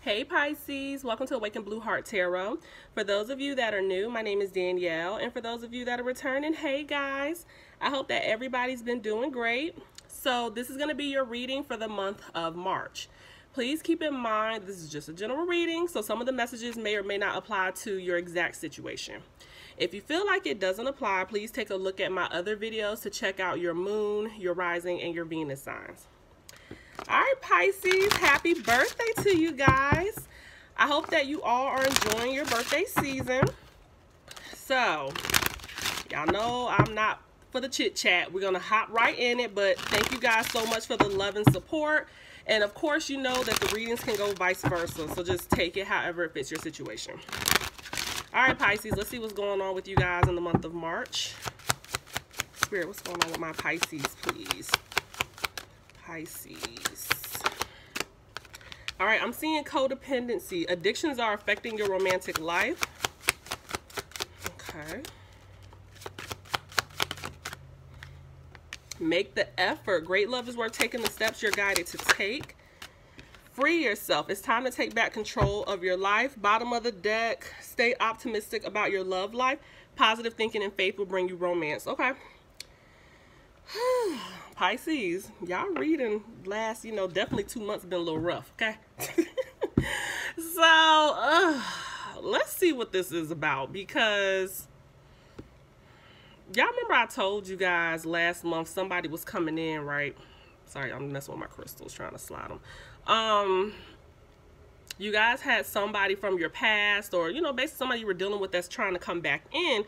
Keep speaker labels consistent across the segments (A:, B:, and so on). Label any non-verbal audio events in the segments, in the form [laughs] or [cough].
A: Hey Pisces, welcome to Awakened Blue Heart Tarot. For those of you that are new, my name is Danielle, and for those of you that are returning, hey guys, I hope that everybody's been doing great. So this is going to be your reading for the month of March. Please keep in mind this is just a general reading, so some of the messages may or may not apply to your exact situation. If you feel like it doesn't apply, please take a look at my other videos to check out your moon, your rising, and your Venus signs. All right, Pisces, happy birthday to you guys. I hope that you all are enjoying your birthday season. So, y'all know I'm not for the chit chat. We're going to hop right in it, but thank you guys so much for the love and support. And of course, you know that the readings can go vice versa. So just take it however it fits your situation. All right, Pisces, let's see what's going on with you guys in the month of March. Spirit, what's going on with my Pisces, please? Pisces. All right, I'm seeing codependency. Addictions are affecting your romantic life. Okay. Make the effort. Great love is worth taking the steps you're guided to take. Free yourself. It's time to take back control of your life. Bottom of the deck. Stay optimistic about your love life. Positive thinking and faith will bring you romance. Okay. [sighs] Pisces, y'all reading last, you know, definitely two months been a little rough, okay? [laughs] so, uh, let's see what this is about because y'all remember I told you guys last month somebody was coming in, right? Sorry, I'm messing with my crystals trying to slide them. Um, you guys had somebody from your past or, you know, basically somebody you were dealing with that's trying to come back in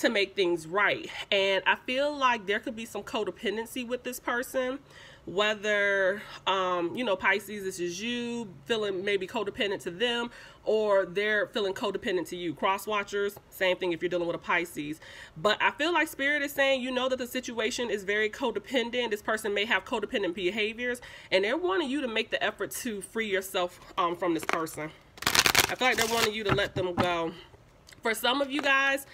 A: to make things right. And I feel like there could be some codependency with this person, whether, um, you know, Pisces, this is you feeling maybe codependent to them, or they're feeling codependent to you. Cross watchers, same thing if you're dealing with a Pisces. But I feel like Spirit is saying, you know, that the situation is very codependent. This person may have codependent behaviors, and they're wanting you to make the effort to free yourself um, from this person. I feel like they're wanting you to let them go. For some of you guys,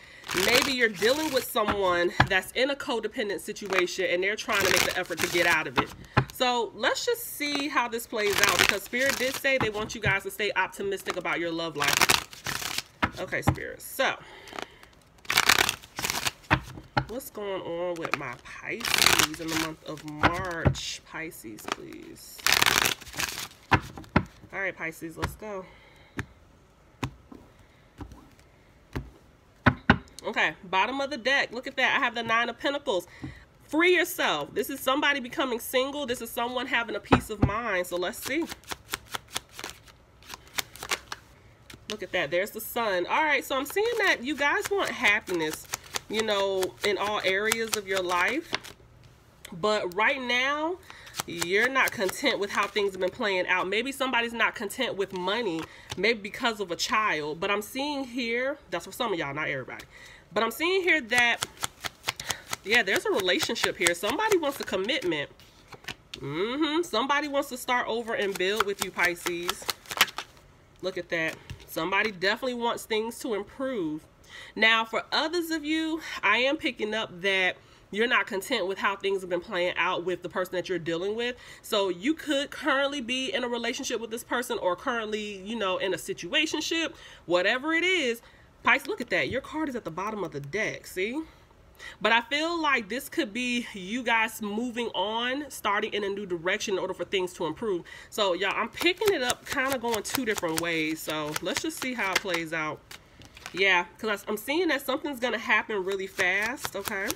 A: maybe you're dealing with someone that's in a codependent situation and they're trying to make the effort to get out of it. So let's just see how this plays out because Spirit did say they want you guys to stay optimistic about your love life. Okay, Spirit. So, what's going on with my Pisces in the month of March? Pisces, please. All right, Pisces, let's go. Okay, bottom of the deck. Look at that. I have the Nine of Pentacles. Free yourself. This is somebody becoming single. This is someone having a peace of mind. So let's see. Look at that. There's the sun. All right, so I'm seeing that you guys want happiness, you know, in all areas of your life. But right now, you're not content with how things have been playing out. Maybe somebody's not content with money, maybe because of a child. But I'm seeing here, that's for some of y'all, not everybody. But I'm seeing here that, yeah, there's a relationship here. Somebody wants a commitment. Mm-hmm. Somebody wants to start over and build with you, Pisces. Look at that. Somebody definitely wants things to improve. Now, for others of you, I am picking up that you're not content with how things have been playing out with the person that you're dealing with. So you could currently be in a relationship with this person or currently, you know, in a situationship, whatever it is, Pisces, look at that. Your card is at the bottom of the deck, see? But I feel like this could be you guys moving on, starting in a new direction in order for things to improve. So, y'all, I'm picking it up kind of going two different ways. So, let's just see how it plays out. Yeah, because I'm seeing that something's going to happen really fast, okay?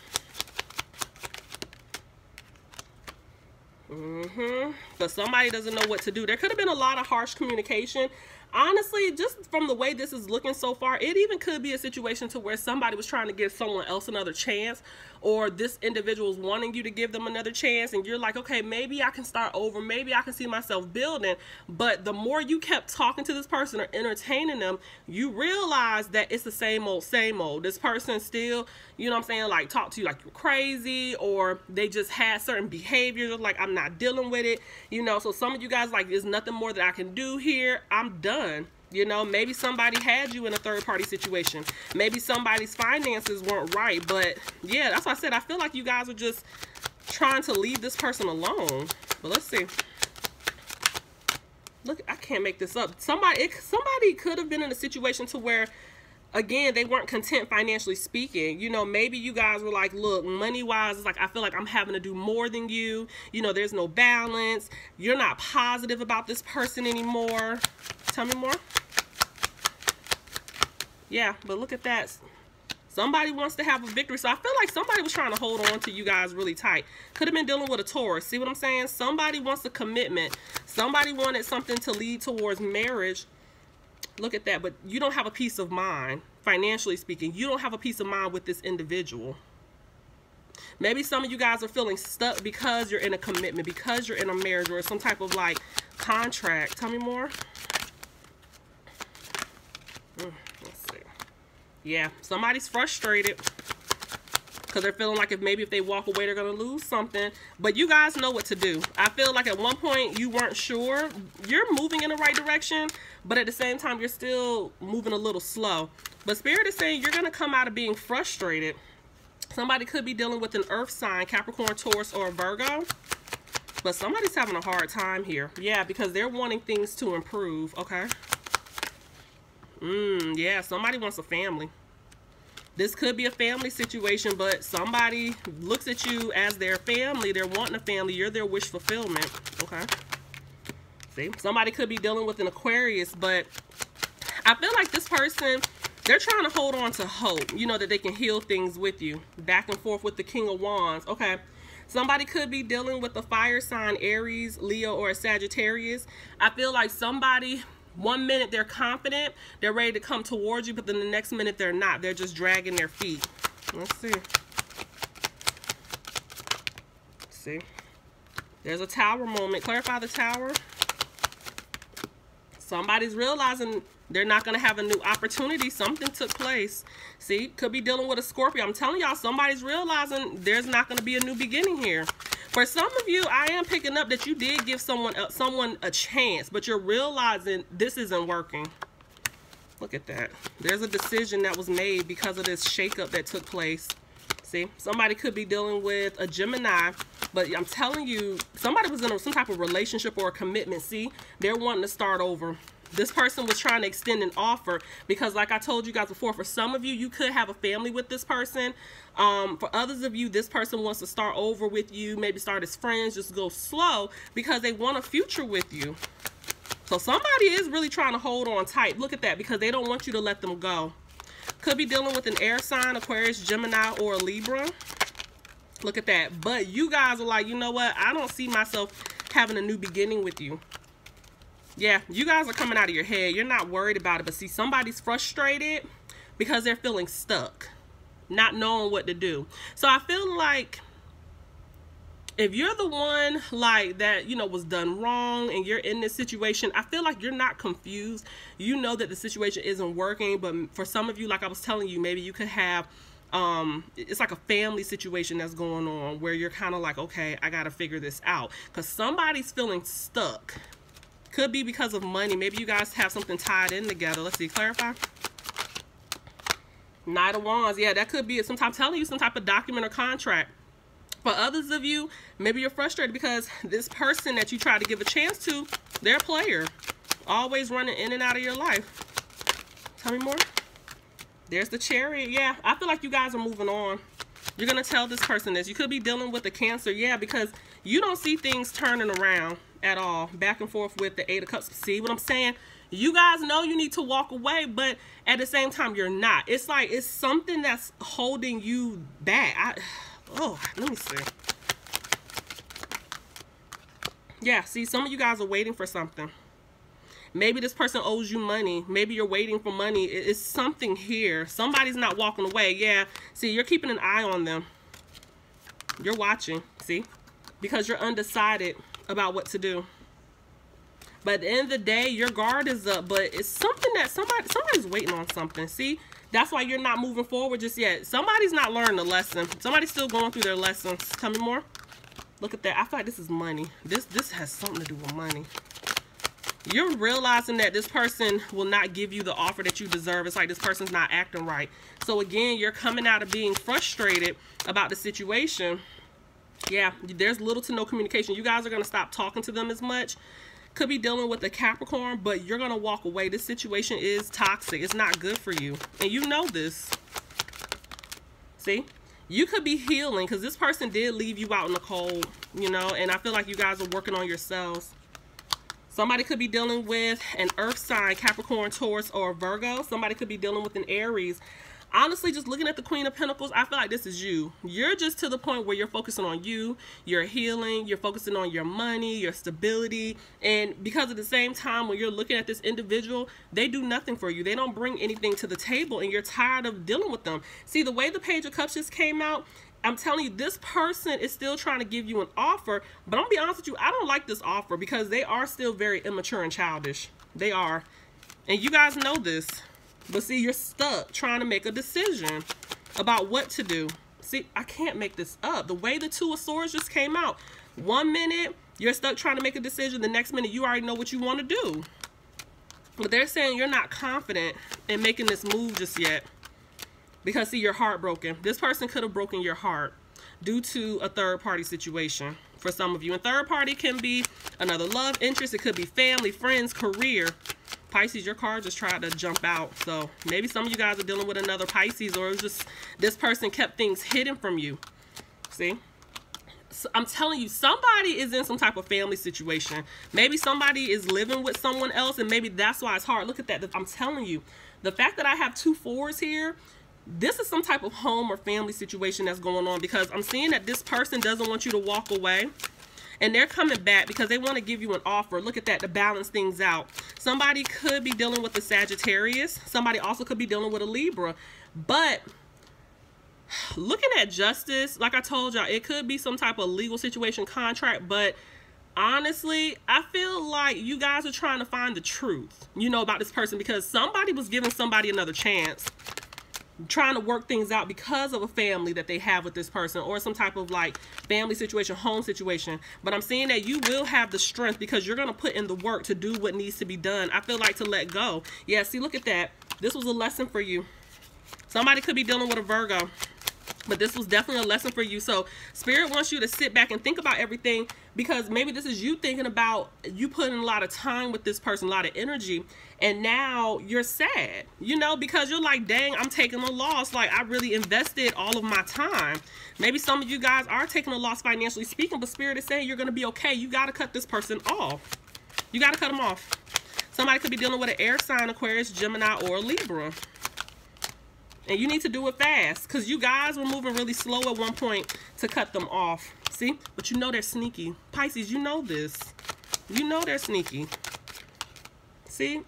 A: Mm-hmm. But somebody doesn't know what to do. There could have been a lot of harsh communication honestly, just from the way this is looking so far, it even could be a situation to where somebody was trying to give someone else another chance or this individual is wanting you to give them another chance and you're like, okay, maybe I can start over. Maybe I can see myself building. But the more you kept talking to this person or entertaining them, you realize that it's the same old, same old. This person still, you know what I'm saying, like talk to you like you're crazy or they just had certain behaviors like I'm not dealing with it. You know, so some of you guys like, there's nothing more that I can do here. I'm done. You know, maybe somebody had you in a third party situation. Maybe somebody's finances weren't right. But yeah, that's why I said I feel like you guys are just trying to leave this person alone. But let's see. look, I can't make this up. Somebody, it, somebody could have been in a situation to where, again, they weren't content financially speaking. You know, maybe you guys were like, look, money wise, it's like I feel like I'm having to do more than you. You know, there's no balance. You're not positive about this person anymore. Tell me more. Yeah, but look at that. Somebody wants to have a victory. So I feel like somebody was trying to hold on to you guys really tight. Could have been dealing with a Taurus. See what I'm saying? Somebody wants a commitment. Somebody wanted something to lead towards marriage. Look at that. But you don't have a peace of mind, financially speaking. You don't have a peace of mind with this individual. Maybe some of you guys are feeling stuck because you're in a commitment, because you're in a marriage or some type of like contract. Tell me more. Mm. Yeah, somebody's frustrated because they're feeling like if maybe if they walk away, they're to lose something. But you guys know what to do. I feel like at one point you weren't sure. You're moving in the right direction, but at the same time, you're still moving a little slow. But Spirit is saying you're to come out of being frustrated. Somebody could be dealing with an earth sign, Capricorn, Taurus, or Virgo. But somebody's having a hard time here. Yeah, because they're wanting things to improve, okay? Mmm, yeah, somebody wants a family. This could be a family situation, but somebody looks at you as their family. They're wanting a family. You're their wish fulfillment. Okay. See, somebody could be dealing with an Aquarius, but I feel like this person, they're trying to hold on to hope. You know, that they can heal things with you. Back and forth with the King of Wands. Okay. Somebody could be dealing with a fire sign, Aries, Leo, or a Sagittarius. I feel like somebody one minute they're confident, they're ready to come towards you, but then the next minute they're not. They're just dragging their feet. Let's see. see. There's a tower moment. Clarify the tower. Somebody's realizing they're not going to have a new opportunity. Something took place. See, could be dealing with a Scorpio. I'm telling y'all, somebody's realizing there's not going to be a new beginning here. For some of you, I am picking up that you did give someone uh, someone a chance, but you're realizing this isn't working. Look at that. There's a decision that was made because of this shakeup that took place. See, somebody could be dealing with a Gemini, but I'm telling you, somebody was in some type of relationship or a commitment. See, they're wanting to start over. This person was trying to extend an offer because like I told you guys before, for some of you, you could have a family with this person. Um, for others of you, this person wants to start over with you, maybe start as friends, just go slow because they want a future with you. So somebody is really trying to hold on tight. Look at that because they don't want you to let them go. Could be dealing with an air sign, Aquarius, Gemini, or Libra. Look at that. But you guys are like, you know what? I don't see myself having a new beginning with you. Yeah, you guys are coming out of your head. You're not worried about it. But see, somebody's frustrated because they're feeling stuck, not knowing what to do. So I feel like if you're the one like that you know was done wrong and you're in this situation i feel like you're not confused you know that the situation isn't working but for some of you like i was telling you maybe you could have um it's like a family situation that's going on where you're kind of like okay i gotta figure this out because somebody's feeling stuck could be because of money. Maybe you guys have something tied in together. Let's see, clarify. Knight of Wands. Yeah, that could be sometimes telling you some type of document or contract. For others of you, maybe you're frustrated because this person that you try to give a chance to, they're a player. Always running in and out of your life. Tell me more. There's the chariot. Yeah, I feel like you guys are moving on. You're going to tell this person this. You could be dealing with a cancer. Yeah, because you don't see things turning around at all. Back and forth with the Eight of Cups. See what I'm saying? You guys know you need to walk away, but at the same time, you're not. It's like it's something that's holding you back. I, [sighs] oh, let me see. Yeah, see, some of you guys are waiting for something. Maybe this person owes you money. Maybe you're waiting for money. It's something here. Somebody's not walking away. Yeah, see, you're keeping an eye on them. You're watching, see? Because you're undecided about what to do. But at the end of the day, your guard is up. But it's something that somebody somebody's waiting on something. See, that's why you're not moving forward just yet. Somebody's not learning the lesson. Somebody's still going through their lessons. Tell me more. Look at that. I feel like this is money. This this has something to do with money. You're realizing that this person will not give you the offer that you deserve. It's like this person's not acting right. So again, you're coming out of being frustrated about the situation yeah, there's little to no communication. You guys are going to stop talking to them as much. could be dealing with a Capricorn, but you're going to walk away. This situation is toxic. It's not good for you. And you know this. See? You could be healing because this person did leave you out in the cold, you know, and I feel like you guys are working on yourselves. Somebody could be dealing with an earth sign, Capricorn, Taurus, or Virgo. Somebody could be dealing with an Aries honestly, just looking at the Queen of Pentacles, I feel like this is you. You're just to the point where you're focusing on you, you're healing, you're focusing on your money, your stability. And because at the same time, when you're looking at this individual, they do nothing for you. They don't bring anything to the table, and you're tired of dealing with them. See, the way the Page of Cups just came out, I'm telling you, this person is still trying to give you an offer, but I'm gonna be honest with you, I don't like this offer because they are still very immature and childish. They are. And you guys know this. But see, you're stuck trying to make a decision about what to do. See, I can't make this up. The way the Two of Swords just came out, one minute you're stuck trying to make a decision, the next minute you already know what you want to do. But they're saying you're not confident in making this move just yet. Because, see, you're heartbroken. This person could have broken your heart due to a third party situation for some of you. And third party can be another love interest. It could be family, friends, career. Pisces, your card just tried to jump out. So maybe some of you guys are dealing with another Pisces or it was just this person kept things hidden from you. See? So I'm telling you, somebody is in some type of family situation. Maybe somebody is living with someone else and maybe that's why it's hard. Look at that. I'm telling you, the fact that I have two fours here, this is some type of home or family situation that's going on because I'm seeing that this person doesn't want you to walk away and they're coming back because they want to give you an offer. Look at that to balance things out. Somebody could be dealing with a Sagittarius. Somebody also could be dealing with a Libra. But looking at justice, like I told y'all, it could be some type of legal situation contract, but honestly, I feel like you guys are trying to find the truth, you know, about this person because somebody was giving somebody another chance trying to work things out because of a family that they have with this person or some type of like family situation, home situation. But I'm seeing that you will have the strength because you're going to put in the work to do what needs to be done. I feel like to let go. Yeah, see, look at that. This was a lesson for you. Somebody could be dealing with a Virgo but this was definitely a lesson for you. So spirit wants you to sit back and think about everything because maybe this is you thinking about you putting a lot of time with this person a lot of energy and now you're sad you know because you're like dang i'm taking a loss. Like i really invested all of my time. Maybe some of you guys are taking a loss financially speaking but spirit is saying you're going to be okay. You got to cut this person off. You got to cut them off. Somebody could be dealing with an air sign aquarius gemini or libra and you need to do it fast because you guys were moving really slow at one point to cut them off. See? But you know they're sneaky. Pisces, you know this. You know they're sneaky. See?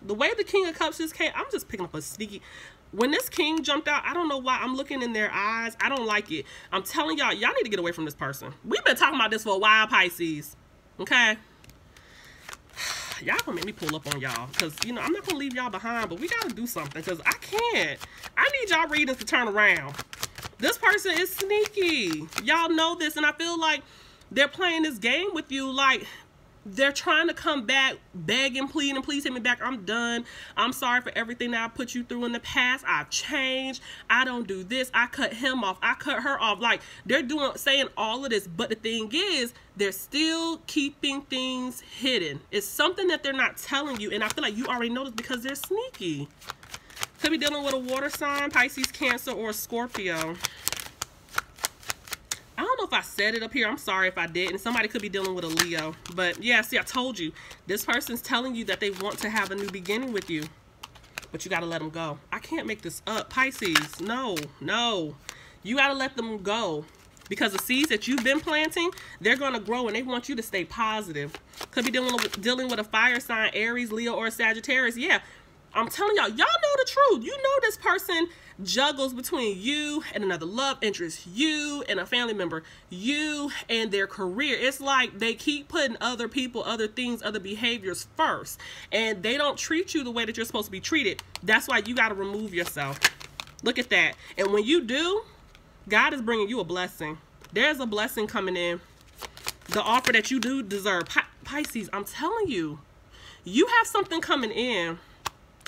A: The way the King of Cups just came, I'm just picking up a sneaky... When this king jumped out, I don't know why. I'm looking in their eyes. I don't like it. I'm telling y'all, y'all need to get away from this person. We've been talking about this for a while, Pisces. Okay? Y'all gonna make me pull up on y'all because you know i'm not gonna leave y'all behind but we gotta do something because i can't. I need y'all readings to turn around. This person is sneaky. Y'all know this and i feel like they're playing this game with you like they're trying to come back begging pleading please take me back. I'm done. I'm sorry for everything that i put you through in the past. I've changed. I don't do this. I cut him off. I cut her off. Like they're doing saying all of this. But the thing is they're still keeping things hidden. It's something that they're not telling you. And i feel like you already know this because they're sneaky. Could be dealing with a water sign pisces cancer or scorpio if I said it up here. I'm sorry if I did. And somebody could be dealing with a Leo. But yeah, see, I told you. This person's telling you that they want to have a new beginning with you. But you got to let them go. I can't make this up. Pisces, no, no. You got to let them go. Because the seeds that you've been planting, they're going to grow and they want you to stay positive. Could be dealing with, dealing with a fire sign, Aries, Leo, or Sagittarius. Yeah, I'm telling y'all, y'all know the truth. You know this person juggles between you and another love interest, you and a family member, you and their career. It's like they keep putting other people, other things, other behaviors first, and they don't treat you the way that you're supposed to be treated. That's why you got to remove yourself. Look at that. And when you do, God is bringing you a blessing. There's a blessing coming in. The offer that you do deserve. Pisces, I'm telling you, you have something coming in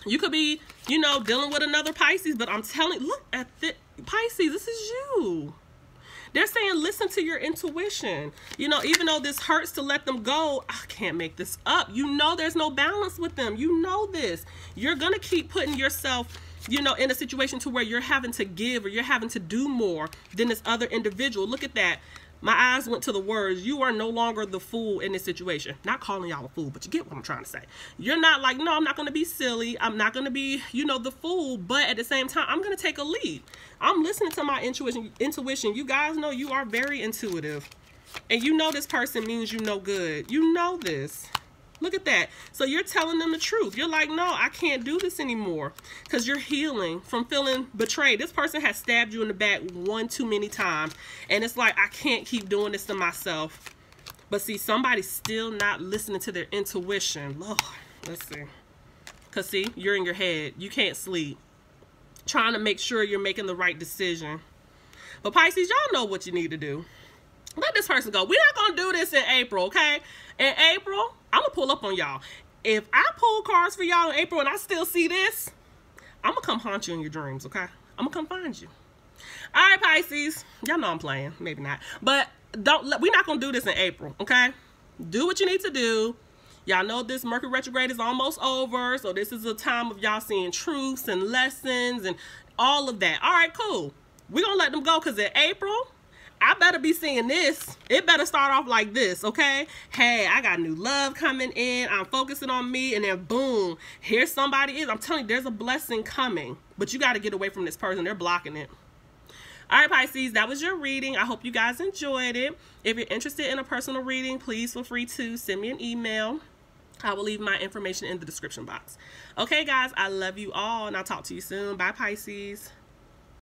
A: you could be, you know, dealing with another Pisces, but I'm telling, look at the Pisces, this is you. They're saying listen to your intuition. You know, even though this hurts to let them go, I can't make this up. You know there's no balance with them. You know this. You're going to keep putting yourself you know, in a situation to where you're having to give or you're having to do more than this other individual. Look at that. My eyes went to the words, you are no longer the fool in this situation. Not calling y'all a fool, but you get what I'm trying to say. You're not like, no, I'm not going to be silly. I'm not going to be, you know, the fool. But at the same time, I'm going to take a lead. I'm listening to my intuition. Intuition. You guys know you are very intuitive. And you know this person means you no good. You know this. Look at that. So you're telling them the truth. You're like, no, I can't do this anymore because you're healing from feeling betrayed. This person has stabbed you in the back one too many times. And it's like, I can't keep doing this to myself. But see, somebody's still not listening to their intuition. Lord, let's see. Because see, you're in your head. You can't sleep. Trying to make sure you're making the right decision. But Pisces, y'all know what you need to do. Let this person go. We're not going to do this in April, okay? In April, I'm gonna pull up on y'all. If I pull cards for y'all in April and I still see this, I'm gonna come haunt you in your dreams, okay? I'm gonna come find you. All right, Pisces. Y'all know I'm playing. Maybe not. But don't we're not gonna do this in April, okay? Do what you need to do. Y'all know this Mercury retrograde is almost over, so this is a time of y'all seeing truths and lessons and all of that. All right, cool. We're gonna let them go because in April, I better be seeing this. It better start off like this, okay? Hey, I got new love coming in. I'm focusing on me, and then boom, here somebody is. I'm telling you, there's a blessing coming, but you got to get away from this person. They're blocking it. All right, Pisces, that was your reading. I hope you guys enjoyed it. If you're interested in a personal reading, please feel free to send me an email. I will leave my information in the description box. Okay, guys, I love you all, and I'll talk to you soon. Bye, Pisces.